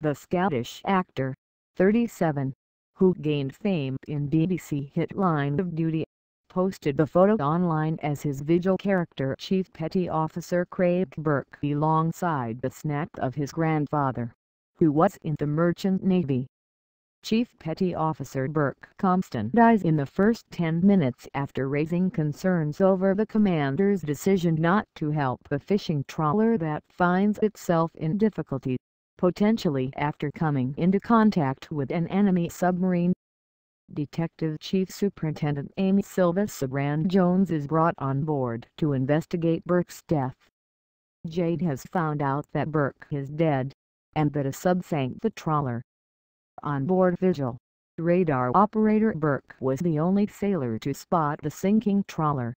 the Scottish actor, 37, who gained fame in BBC hit Line of Duty, posted the photo online as his vigil character Chief Petty Officer Craig Burke alongside the snack of his grandfather, who was in the Merchant Navy. Chief Petty Officer Burke Compston dies in the first 10 minutes after raising concerns over the commander's decision not to help a fishing trawler that finds itself in difficulty, potentially after coming into contact with an enemy submarine. Detective Chief Superintendent Amy Silva Suranne Jones is brought on board to investigate Burke's death. Jade has found out that Burke is dead, and that a sub sank the trawler. On board Vigil, radar operator Burke was the only sailor to spot the sinking trawler.